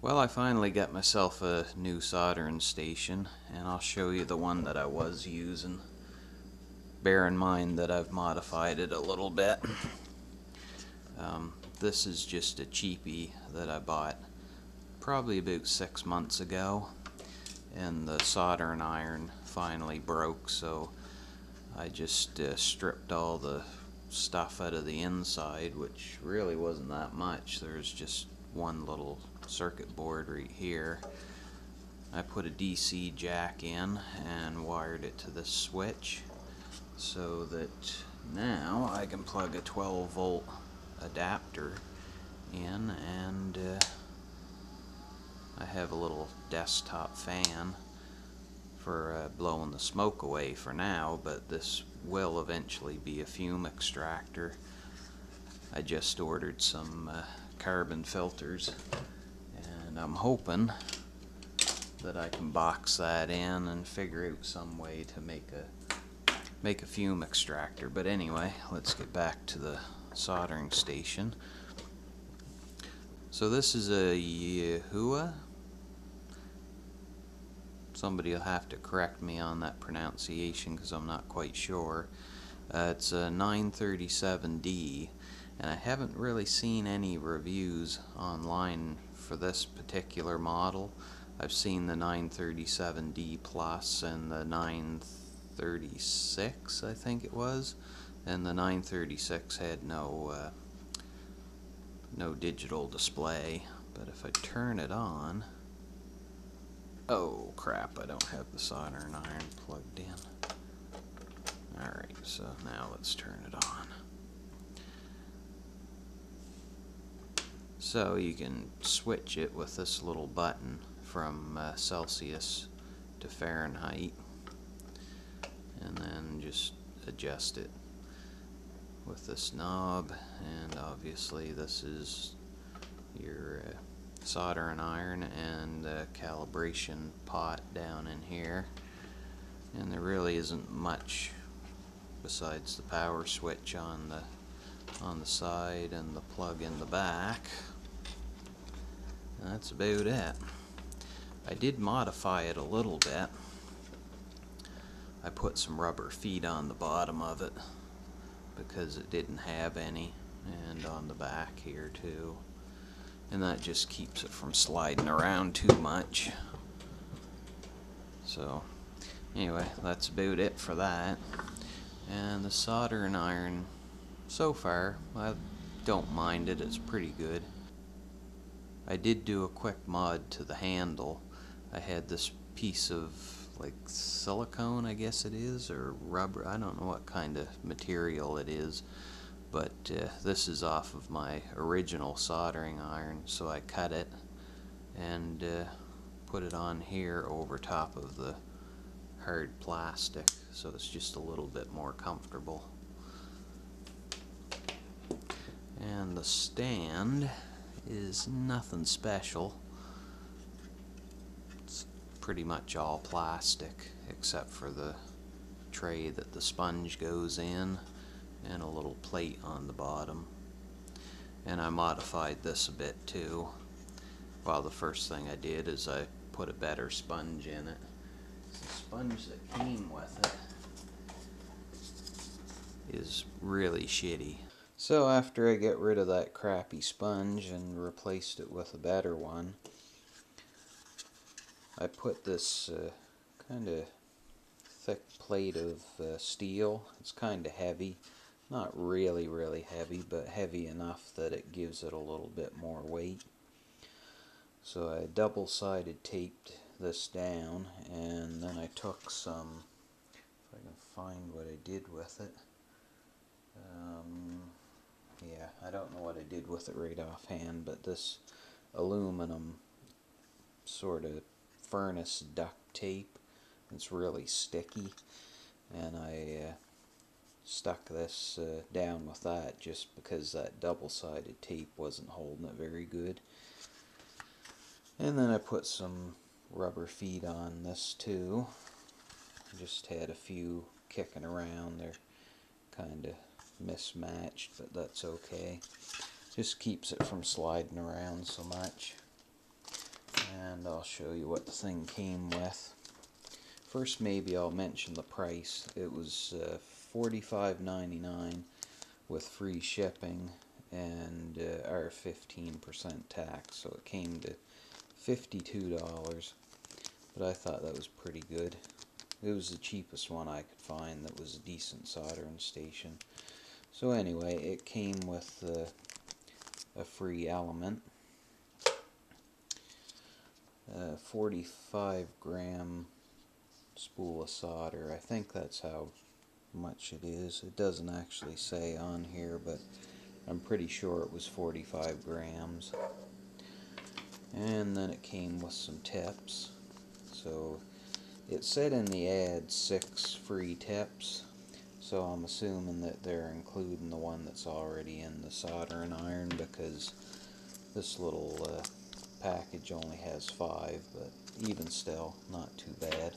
Well, I finally got myself a new soldering station, and I'll show you the one that I was using. Bear in mind that I've modified it a little bit. Um, this is just a cheapie that I bought probably about six months ago, and the soldering iron finally broke, so I just uh, stripped all the stuff out of the inside, which really wasn't that much. There's just one little circuit board right here. I put a DC jack in and wired it to this switch so that now I can plug a 12 volt adapter in and uh, I have a little desktop fan for uh, blowing the smoke away for now but this will eventually be a fume extractor I just ordered some uh, carbon filters. And I'm hoping that I can box that in and figure out some way to make a make a fume extractor. But anyway let's get back to the soldering station. So this is a Yihua somebody will have to correct me on that pronunciation because I'm not quite sure. Uh, it's a 937D and I haven't really seen any reviews online for this particular model. I've seen the 937D Plus and the 936 I think it was. And the 936 had no uh, no digital display. But if I turn it on oh crap I don't have the soldering iron plugged in. Alright so now let's turn it on So you can switch it with this little button from uh, Celsius to Fahrenheit and then just adjust it with this knob and obviously this is your uh, soldering iron and the calibration pot down in here. And there really isn't much besides the power switch on the on the side and the plug in the back that's about it. I did modify it a little bit. I put some rubber feet on the bottom of it because it didn't have any and on the back here too and that just keeps it from sliding around too much so anyway that's about it for that and the soldering iron so far I don't mind it it's pretty good I did do a quick mod to the handle. I had this piece of like silicone I guess it is or rubber I don't know what kind of material it is but uh, this is off of my original soldering iron so I cut it and uh, put it on here over top of the hard plastic so it's just a little bit more comfortable and the stand is nothing special. It's pretty much all plastic except for the tray that the sponge goes in and a little plate on the bottom. And I modified this a bit too. Well, the first thing I did is I put a better sponge in it. The sponge that came with it is really shitty. So after I get rid of that crappy sponge and replaced it with a better one, I put this uh, kind of thick plate of uh, steel. It's kind of heavy. Not really, really heavy, but heavy enough that it gives it a little bit more weight. So I double-sided taped this down, and then I took some, if I can find what I did with it, um, yeah, I don't know what I did with it right offhand, but this aluminum sort of furnace duct tape, it's really sticky, and I uh, stuck this uh, down with that just because that double-sided tape wasn't holding it very good. And then I put some rubber feet on this too. Just had a few kicking around. They're kind of mismatched, but that's okay. Just keeps it from sliding around so much. and I'll show you what the thing came with. First, maybe I'll mention the price. It was uh, $45.99 with free shipping and uh, our 15% tax, so it came to $52. But I thought that was pretty good. It was the cheapest one I could find that was a decent soldering station. So anyway, it came with a free element. Uh, 45 gram spool of solder. I think that's how much it is. It doesn't actually say on here, but I'm pretty sure it was 45 grams. And then it came with some tips. So it said in the ad six free tips. So I'm assuming that they're including the one that's already in the soldering iron because this little uh, package only has five, but even still, not too bad.